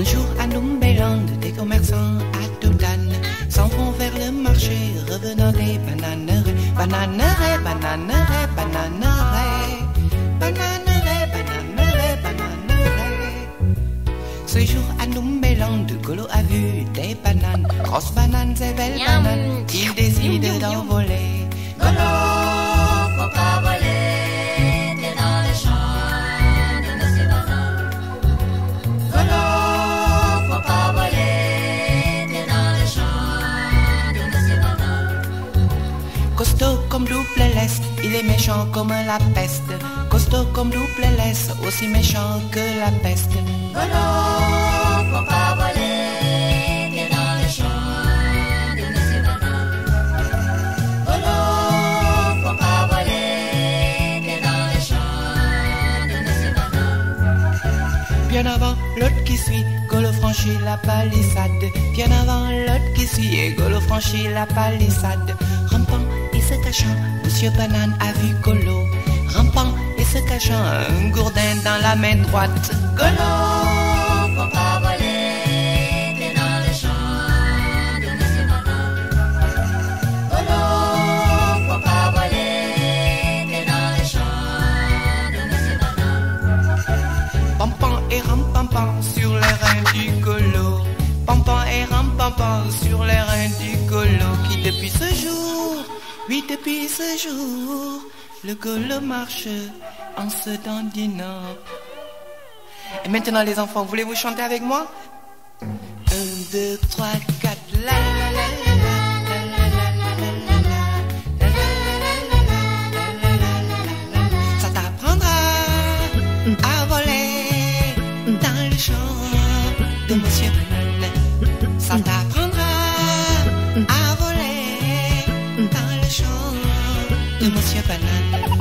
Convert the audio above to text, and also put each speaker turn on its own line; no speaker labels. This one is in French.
jour à Numbeland, des commerçants à Toutan s'en vont vers le marché, revenant des bananeries, bananeries, bananeries, bananeries, bananeries, bananeries, bananeries. Ce jour à Numbeland, Golo a vu des bananes, grosses bananes et belles bananes, il décide d'envoler. Costaud comme double lest, il est méchant comme la peste. Costaud comme double lest, aussi méchant que la peste.
Golo, faut pas voler, t'es dans le champ de Monsieur Banane. Golo, faut pas voler, t'es dans le champ de Monsieur Banane.
Bien avant l'autre qui suit, Golo franchit la palissade. Bien avant l'autre qui suit, et Golo franchit la palissade. Monsieur Banane a vu Golo. Rampant et se cachant, un gourdin dans la main droite. Golo!
Faut pas voler, t'es dans le champ de Monsieur Banane. Golo, faut pas voler, t'es dans le champ de Monsieur Banane.
Pampan et rampampam sur les reins du Golo. Pampan et rampampam sur les reins du Golo. Qui depuis ce jour, oui depuis ce jour, le Golo marche en se dandinant. Et maintenant les enfants, voulez-vous chanter avec moi? Un, deux, trois, quatre. La la la la 洁白蓝。